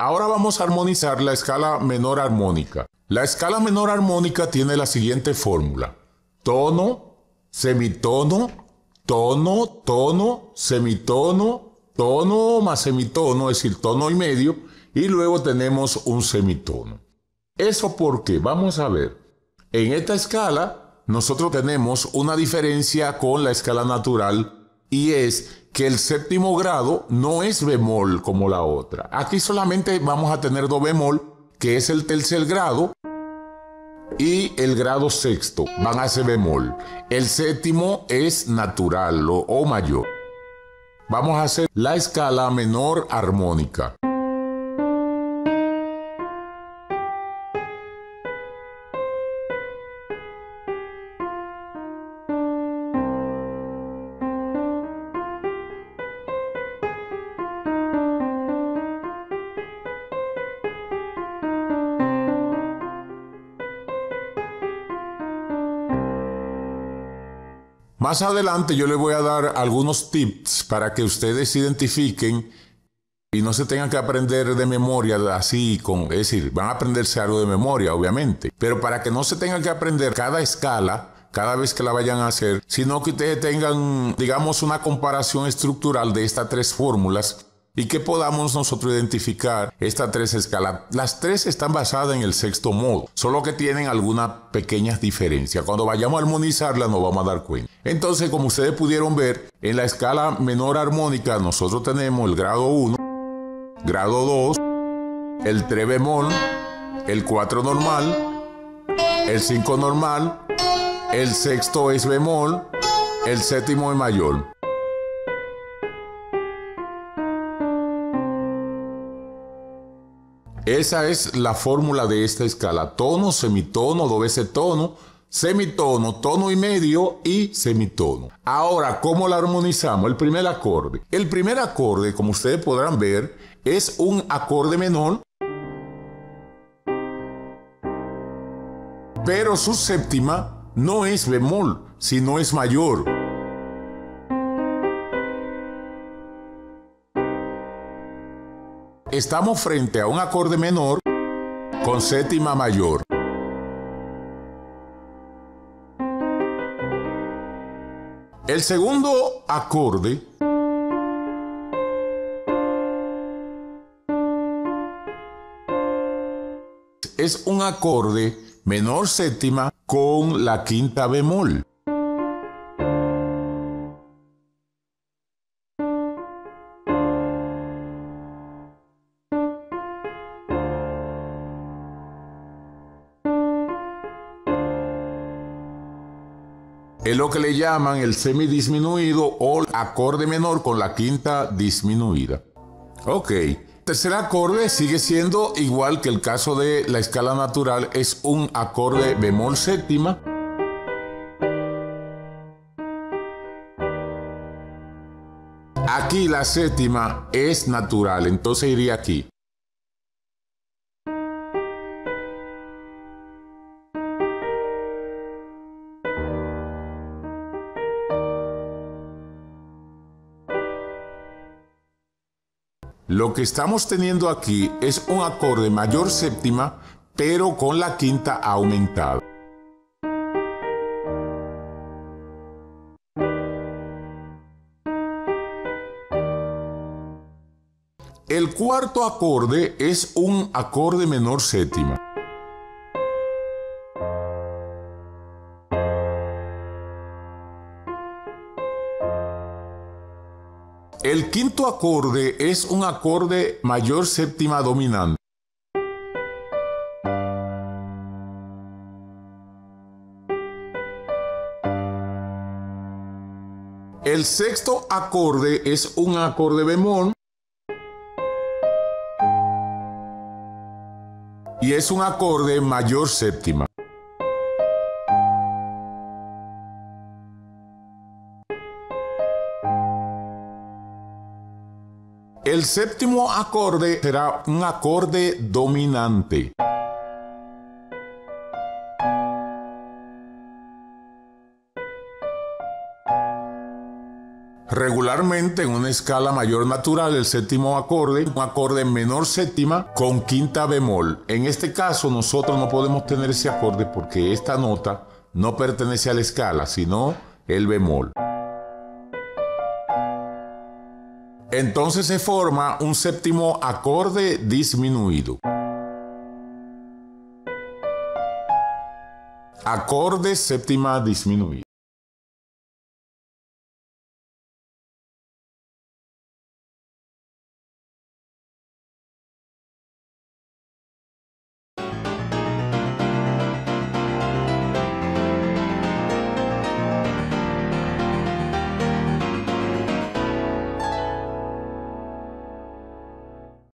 Ahora vamos a armonizar la escala menor armónica. La escala menor armónica tiene la siguiente fórmula. Tono, semitono, tono, tono, semitono, tono más semitono, es decir, tono y medio, y luego tenemos un semitono. ¿Eso porque Vamos a ver. En esta escala, nosotros tenemos una diferencia con la escala natural y es que el séptimo grado no es bemol como la otra. Aquí solamente vamos a tener do bemol, que es el tercer grado, y el grado sexto van a ser bemol. El séptimo es natural o, o mayor. Vamos a hacer la escala menor armónica. Más adelante yo les voy a dar algunos tips para que ustedes identifiquen y no se tengan que aprender de memoria así, con, es decir, van a aprenderse algo de memoria, obviamente, pero para que no se tengan que aprender cada escala cada vez que la vayan a hacer, sino que ustedes tengan, digamos, una comparación estructural de estas tres fórmulas y que podamos nosotros identificar estas tres escalas. Las tres están basadas en el sexto modo, solo que tienen algunas pequeñas diferencias. Cuando vayamos a armonizarlas nos vamos a dar cuenta. Entonces, como ustedes pudieron ver, en la escala menor armónica nosotros tenemos el grado 1, grado 2, el 3 bemol, el 4 normal, el 5 normal, el sexto es bemol, el séptimo es mayor. Esa es la fórmula de esta escala. Tono, semitono, dos veces tono, semitono, tono y medio y semitono. Ahora, ¿cómo la armonizamos? El primer acorde. El primer acorde, como ustedes podrán ver, es un acorde menor, pero su séptima no es bemol, sino es mayor. Estamos frente a un acorde menor con séptima mayor. El segundo acorde es un acorde menor séptima con la quinta bemol. Es lo que le llaman el semidisminuido o acorde menor con la quinta disminuida. Ok. Tercer acorde sigue siendo igual que el caso de la escala natural, es un acorde bemol séptima. Aquí la séptima es natural, entonces iría aquí. Lo que estamos teniendo aquí es un acorde mayor séptima, pero con la quinta aumentada. El cuarto acorde es un acorde menor séptima. El quinto acorde es un acorde mayor séptima dominante. El sexto acorde es un acorde bemol. Y es un acorde mayor séptima. El séptimo acorde será un acorde dominante. Regularmente en una escala mayor natural el séptimo acorde, un acorde menor séptima con quinta bemol. En este caso nosotros no podemos tener ese acorde porque esta nota no pertenece a la escala, sino el bemol. Entonces se forma un séptimo acorde disminuido. Acorde séptima disminuida.